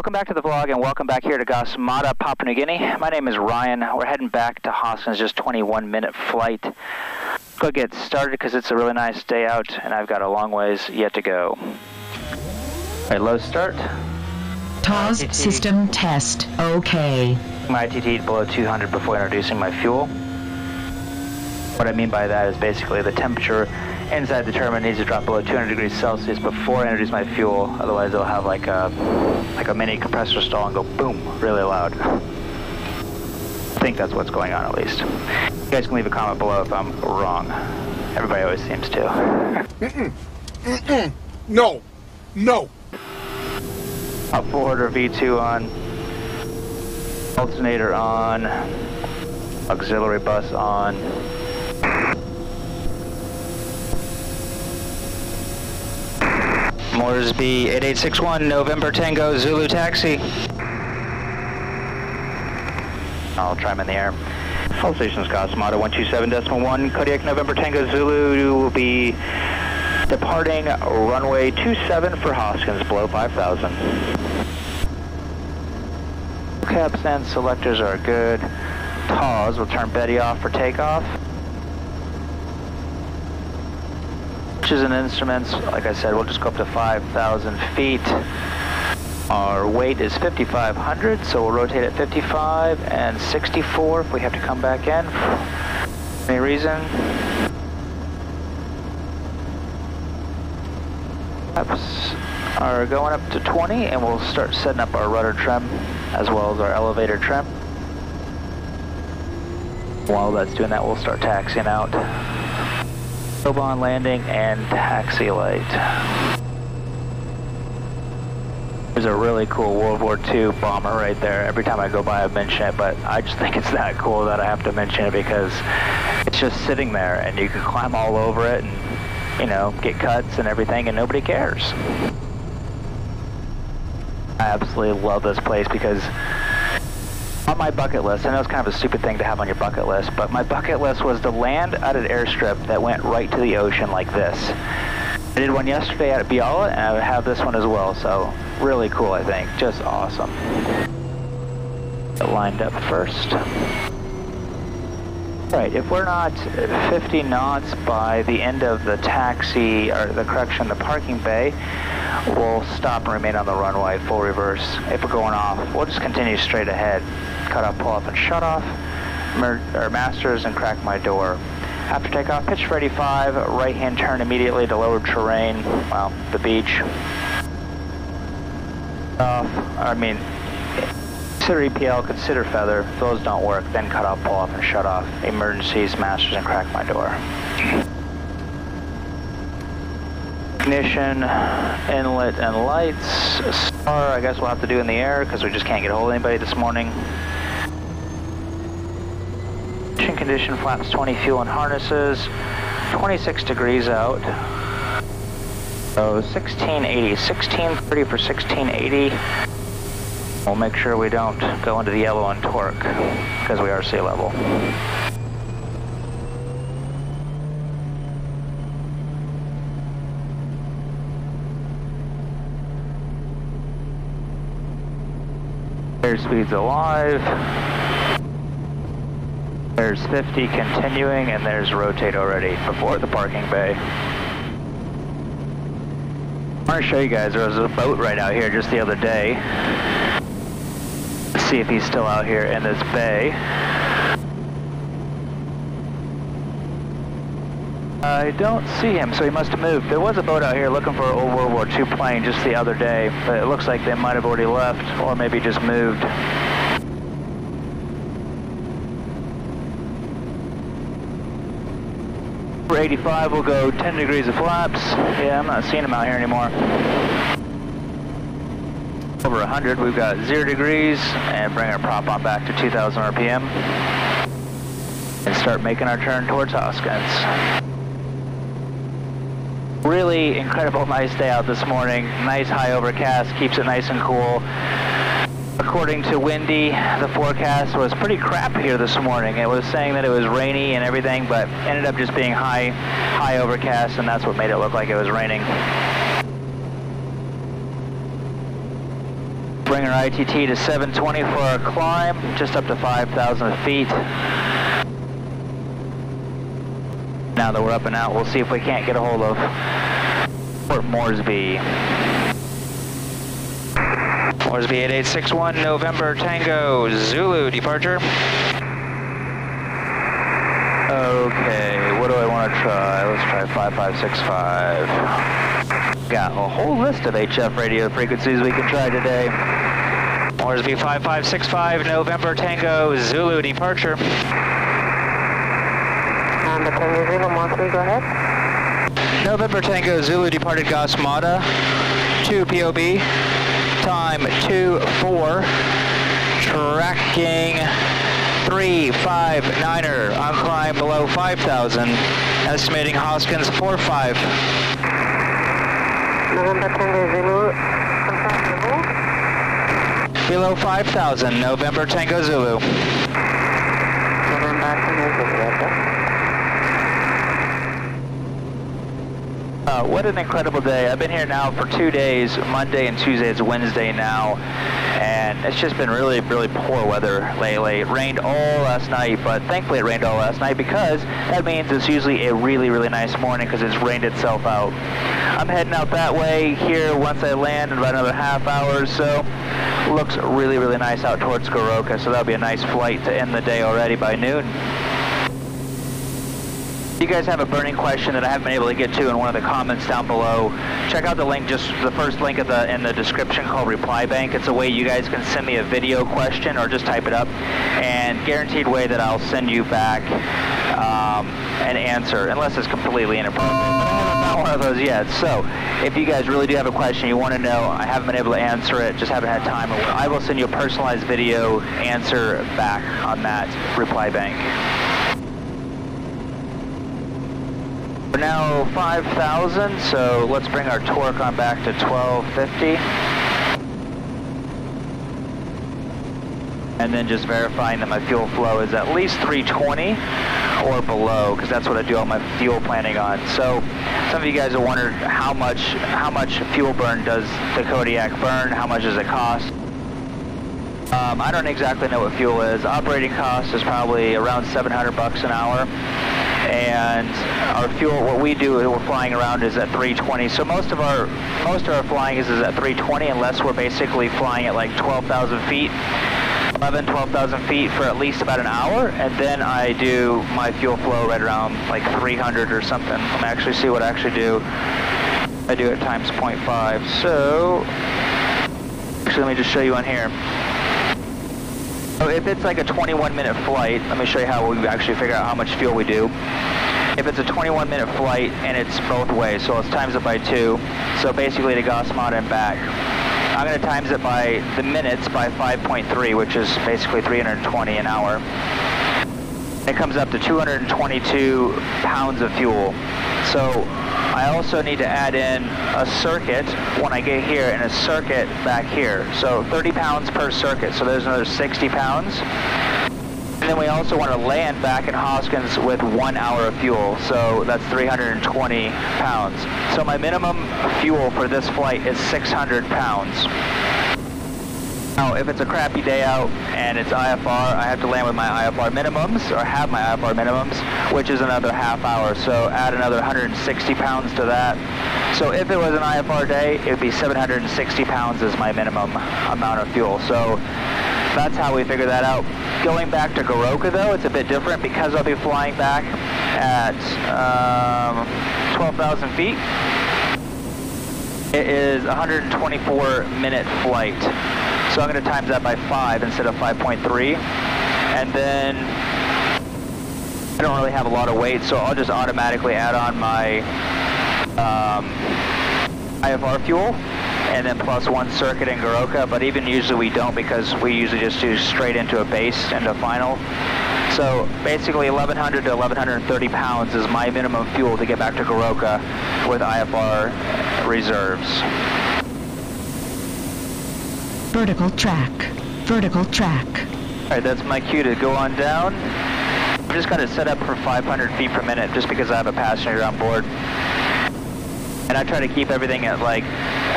Welcome back to the vlog and welcome back here to Gasmata, Papua New Guinea. My name is Ryan. We're heading back to Hoskins, just 21 minute flight. Go get started because it's a really nice day out and I've got a long ways yet to go. All right, low start. TOS system test. Okay. My ITT below 200 before introducing my fuel. What I mean by that is basically the temperature inside the turbine needs to drop below 200 degrees Celsius before I introduce my fuel. Otherwise, it'll have like a like a mini compressor stall and go boom really loud. I think that's what's going on at least. You guys can leave a comment below if I'm wrong. Everybody always seems to. Mm-mm. No. No. Up forwarder V2 on. Alternator on. Auxiliary bus on. Moresby 8861, November Tango, Zulu taxi. I'll try him in the air. All stations, Gasmata 127.1, Kodiak November Tango Zulu will be departing runway 27 for Hoskins, below 5,000. Caps and selectors are good. TAWS will turn Betty off for takeoff. And instruments, like I said, we'll just go up to 5,000 feet. Our weight is 5,500, so we'll rotate at 55 and 64 if we have to come back in for any reason. Flaps are going up to 20 and we'll start setting up our rudder trim as well as our elevator trim. While that's doing that, we'll start taxiing out. Oban landing and taxi light. There's a really cool World War II bomber right there. Every time I go by I mention it, but I just think it's that cool that I have to mention it because it's just sitting there and you can climb all over it and, you know, get cuts and everything and nobody cares. I absolutely love this place because on my bucket list, I know it's kind of a stupid thing to have on your bucket list, but my bucket list was to land at an airstrip that went right to the ocean like this. I did one yesterday at Bialla, and I have this one as well, so really cool, I think. Just awesome. Get lined up first. Right, if we're not 50 knots by the end of the taxi, or the correction, the parking bay, we'll stop and remain on the runway, full reverse. If we're going off, we'll just continue straight ahead. Cut off, pull off, and shut off. Mer or masters and crack my door. After takeoff, pitch for 85, right hand turn immediately to lower terrain, well, the beach. Off, I mean, consider EPL, consider feather. If those don't work, then cut off, pull off, and shut off. Emergencies, masters, and crack my door. Ignition, inlet, and lights. Star, I guess we'll have to do in the air because we just can't get a hold of anybody this morning. Ignition condition, flaps 20, fuel and harnesses. 26 degrees out. So 1680, 1630 for 1680. We'll make sure we don't go into the yellow on torque because we are sea level. Airspeed's alive. There's 50 continuing and there's rotate already before the parking bay. I want to show you guys, there was a boat right out here just the other day. Let's see if he's still out here in this bay. I don't see him, so he must have moved. There was a boat out here looking for an old World War II plane just the other day, but it looks like they might have already left, or maybe just moved. For 85, we'll go 10 degrees of flaps. Yeah, I'm not seeing him out here anymore. Over 100, we've got 0 degrees, and bring our prop on back to 2,000 RPM. And start making our turn towards Hoskins. Really incredible nice day out this morning. Nice high overcast, keeps it nice and cool. According to Windy, the forecast was pretty crap here this morning. It was saying that it was rainy and everything, but ended up just being high, high overcast, and that's what made it look like it was raining. Bring our ITT to 720 for our climb, just up to 5,000 feet. Now that we're up and out, we'll see if we can't get a hold of Port Moresby. Moresby 8861, November Tango, Zulu, departure. Okay, what do I want to try? Let's try 5565. Got a whole list of HF radio frequencies we can try today. Moresby 5565, November Tango, Zulu, departure. November Tango Zulu, Moresby, go ahead. November Tango Zulu departed Gasmata, 2 POB, time 2-4, tracking 359er, on climb below 5,000, estimating Hoskins 4-5. November Tango Zulu. Below 5,000, November Tango Zulu. November Tango Zulu, Uh, what an incredible day. I've been here now for two days, Monday and Tuesday. It's Wednesday now. And it's just been really, really poor weather lately. It rained all last night, but thankfully it rained all last night because that means it's usually a really, really nice morning because it's rained itself out. I'm heading out that way here once I land in about another half hour or so. Looks really, really nice out towards Goroka, so that'll be a nice flight to end the day already by noon. You guys have a burning question that I haven't been able to get to in one of the comments down below, check out the link, just the first link the, in the description called Reply Bank. It's a way you guys can send me a video question or just type it up, and guaranteed way that I'll send you back um, an answer, unless it's completely inappropriate. Haven't one of those yet. So if you guys really do have a question you want to know, I haven't been able to answer it, just haven't had time, I will send you a personalized video answer back on that Reply Bank. We're now 5,000, so let's bring our torque on back to 1250. And then just verifying that my fuel flow is at least 320 or below, because that's what I do all my fuel planning on. So some of you guys have wondered how much how much fuel burn does the Kodiak burn? How much does it cost? Um, I don't exactly know what fuel is. Operating cost is probably around 700 bucks an hour and our fuel, what we do, we're flying around is at 320. So most of our most of our flying is, is at 320, unless we're basically flying at like 12,000 feet, 11, 12,000 feet for at least about an hour, and then I do my fuel flow right around like 300 or something. Let me actually see what I actually do. I do it times 0.5. So actually, let me just show you on here. If it's like a 21 minute flight, let me show you how we actually figure out how much fuel we do. If it's a 21 minute flight and it's both ways, so let's times it by two. So basically to Gasmata and back. I'm to times it by the minutes by 5.3, which is basically 320 an hour. It comes up to 222 pounds of fuel. So I also need to add in a circuit when I get here and a circuit back here. So 30 pounds per circuit, so there's another 60 pounds. And then we also want to land back in Hoskins with one hour of fuel, so that's 320 pounds. So my minimum fuel for this flight is 600 pounds. Now, if it's a crappy day out and it's IFR, I have to land with my IFR minimums, or have my IFR minimums, which is another half hour. So add another 160 pounds to that. So if it was an IFR day, it would be 760 pounds is my minimum amount of fuel. So that's how we figure that out. Going back to Goroka though, it's a bit different because I'll be flying back at um, 12,000 feet. It is 124 minute flight. So I'm going to times that by 5 instead of 5.3. And then I don't really have a lot of weight, so I'll just automatically add on my um, IFR fuel and then plus one circuit in Goroka, but even usually we don't because we usually just do straight into a base, into a final. So basically 1,100 to 1,130 pounds is my minimum fuel to get back to Goroka with IFR reserves. Vertical track. Vertical track. All right, that's my cue to go on down. I've just got it set up for 500 feet per minute just because I have a passenger on board. And I try to keep everything at like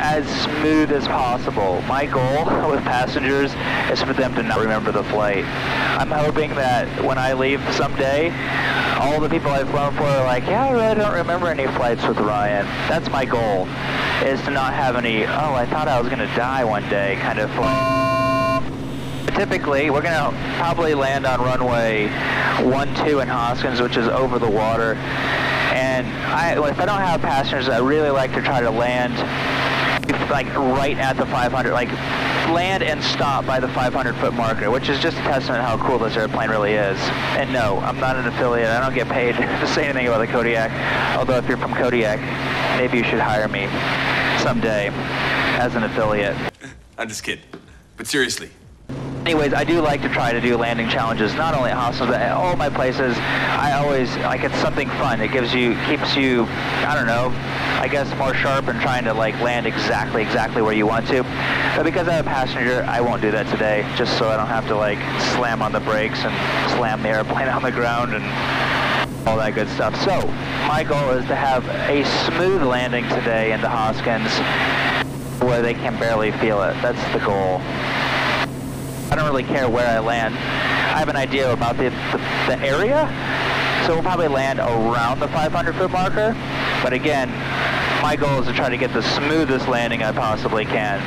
as smooth as possible. My goal with passengers is for them to not remember the flight. I'm hoping that when I leave someday, all the people I've flown for are like, yeah, I really don't remember any flights with Ryan. That's my goal, is to not have any, oh, I thought I was going to die one day kind of typically we're going to probably land on runway 12 in Hoskins, which is over the water. And I, if I don't have passengers, I really like to try to land like right at the 500, like land and stop by the 500 foot marker, which is just a testament to how cool this airplane really is. And no, I'm not an affiliate. I don't get paid to say anything about the Kodiak. Although if you're from Kodiak, maybe you should hire me someday as an affiliate. I'm just kidding. But seriously, Anyways, I do like to try to do landing challenges, not only at Hoskins, but at all my places. I always, like, it's something fun. It gives you, keeps you, I don't know, I guess more sharp and trying to, like, land exactly, exactly where you want to. But because I'm a passenger, I won't do that today, just so I don't have to, like, slam on the brakes and slam the airplane on the ground and all that good stuff. So, my goal is to have a smooth landing today into Hoskins where they can barely feel it. That's the goal. I don't really care where I land. I have an idea about the, the, the area, so we'll probably land around the 500 foot marker. But again, my goal is to try to get the smoothest landing I possibly can.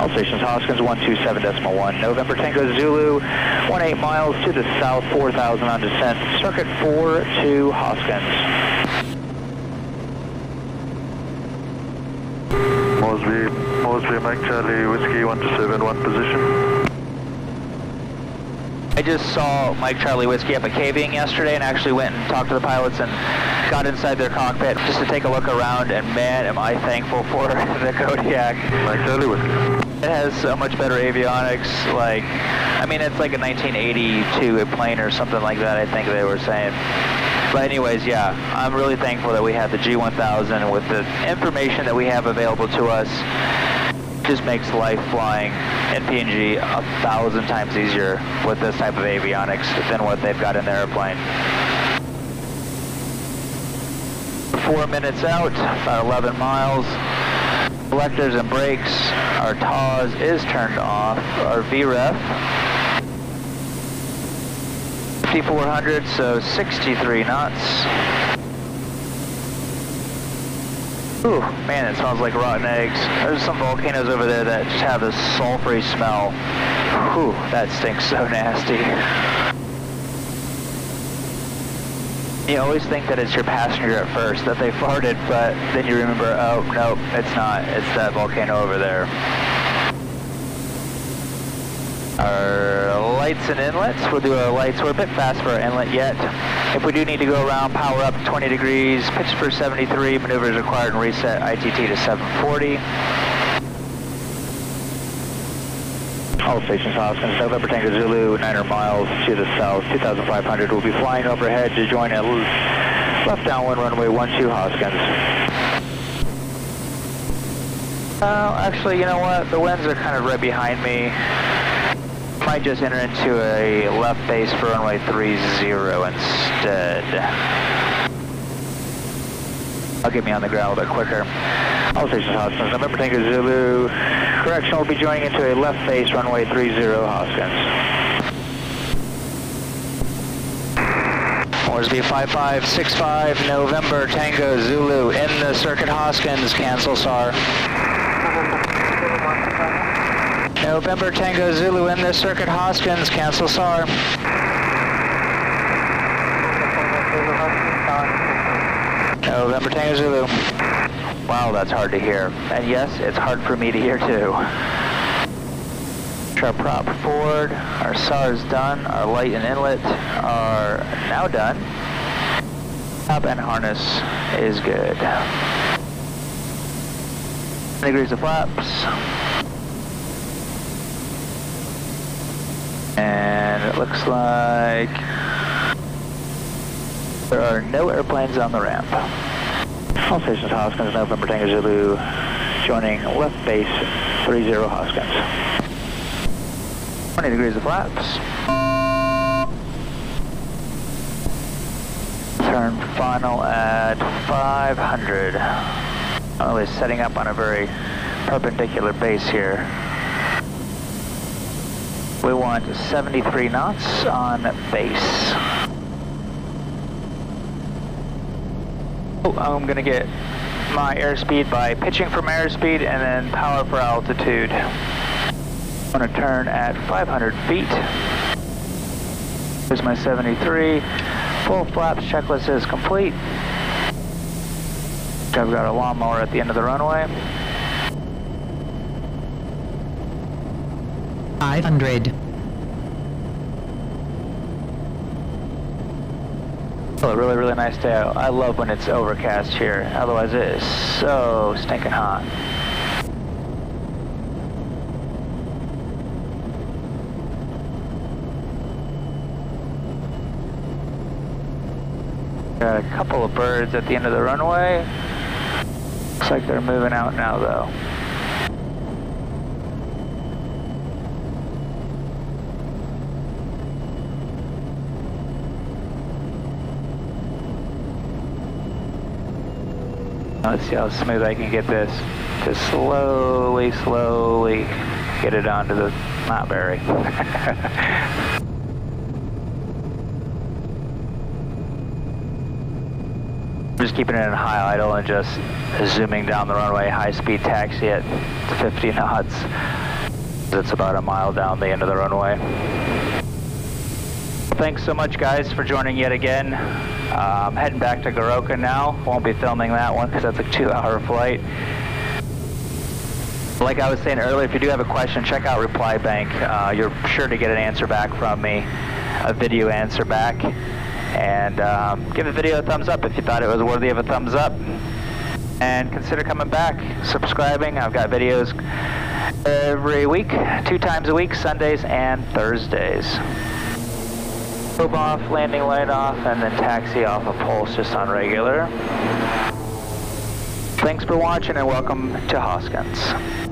All stations, Hoskins 127.1, November Tango Zulu, 18 miles to the south, 4,000 on descent, circuit 4 to Hoskins. Mosby, Mosby, Mike Charlie, Whiskey 127, position. I just saw Mike Charlie Whiskey up at Kavieng yesterday and actually went and talked to the pilots and got inside their cockpit just to take a look around and man am I thankful for the Kodiak. Mike Charlie, Whiskey. It has so much better avionics, like, I mean it's like a 1982 plane or something like that I think they were saying. But anyways, yeah, I'm really thankful that we have the G1000 and with the information that we have available to us, just makes life flying in PNG a thousand times easier with this type of avionics than what they've got in their airplane. Four minutes out, about 11 miles. Collectors and brakes, our TAWS is turned off. Our VREF 5400, so 63 knots. Ooh, man, it smells like rotten eggs. There's some volcanoes over there that just have this sulfury smell. Whew, that stinks so nasty. You always think that it's your passenger at first, that they farted, but then you remember, oh, nope, it's not. It's that volcano over there. Our lights and inlets, we'll do our lights. We're a bit fast for our inlet yet. If we do need to go around, power up 20 degrees, pitch for 73, maneuvers required and reset ITT to 740. All stations, Hoskins, November Tango Zulu, 900 miles to the south, 2,500. We'll be flying overhead to join a left downwind runway 12 Hoskins. Well, actually, you know what? The winds are kind of right behind me might just enter into a left base for runway 30 instead. I'll get me on the ground a bit quicker. All stations Hoskins, November Tango Zulu. Correction, we'll be joining into a left base runway 30 Hoskins. Orsby 5565, November Tango Zulu in the circuit Hoskins, cancel SAR. November Tango Zulu in this circuit Hoskins, cancel SAR. November Tango Zulu. Wow, that's hard to hear. And yes, it's hard for me to hear too. Our prop forward, our SAR is done, our light and inlet are now done. Top and harness is good. Degrees of flaps. And it looks like there are no airplanes on the ramp. All stations Hoskins, November Tango Zulu, joining left base 30 Hoskins. 20 degrees of flaps. Turn final at 500. Well, we're setting up on a very perpendicular base here. Want 73 knots on base. Oh, I'm gonna get my airspeed by pitching for my airspeed and then power for altitude. I'm gonna turn at 500 feet. Here's my 73. Full flaps checklist is complete. I've got a lawnmower at the end of the runway. 500. A really, really nice day. I love when it's overcast here. Otherwise, it is so stinking hot. Got a couple of birds at the end of the runway. Looks like they're moving out now, though. Let's see how smooth I can get this. Just slowly, slowly get it onto the Mount Berry. just keeping it in high idle and just zooming down the runway, high speed taxi at 50 knots. It's about a mile down the end of the runway. Thanks so much guys for joining yet again. I'm heading back to Goroka now. Won't be filming that one because that's a two hour flight. Like I was saying earlier, if you do have a question, check out Reply Bank. Uh, you're sure to get an answer back from me, a video answer back. And um, give the video a thumbs up if you thought it was worthy of a thumbs up. And consider coming back, subscribing. I've got videos every week, two times a week, Sundays and Thursdays. Off, landing light off, and then taxi off a pulse just on regular. Thanks for watching and welcome to Hoskins.